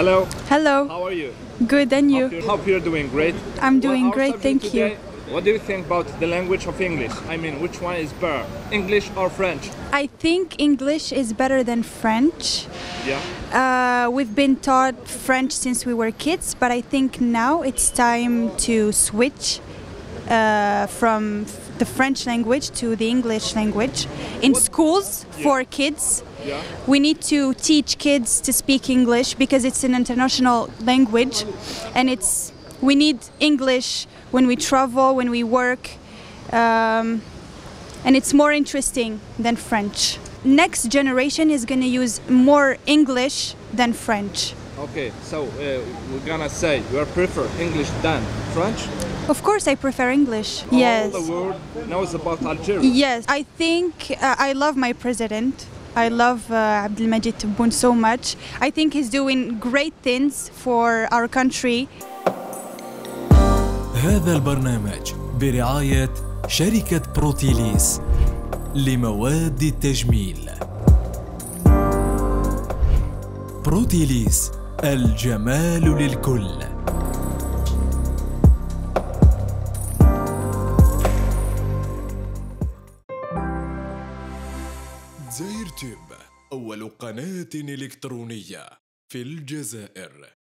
Hello, Hello. how are you? Good, and you? Hope you're, hope you're doing great. I'm doing Well, great, thank you. What do you think about the language of English? I mean, which one is better, English or French? I think English is better than French. Yeah. Uh, we've been taught French since we were kids, but I think now it's time to switch uh, from the French language to the English language. In schools for kids, Yeah. we need to teach kids to speak English because it's an international language and it's we need English when we travel, when we work, um, and it's more interesting than French. Next generation is going to use more English than French. Okay, so uh, we're gonna say you prefer English than French. Of course, I prefer English. Yes. All the world knows about Algeria. Yes, I think uh, I love my president. I love uh, Abdelmajid Tebboune so much. I think he's doing great things for our country. هذا البرنامج برعاية شركة بروتيليس لمواد التجميل بروتيليس الجمال للكل زاير تيوب أول قناة إلكترونية في الجزائر.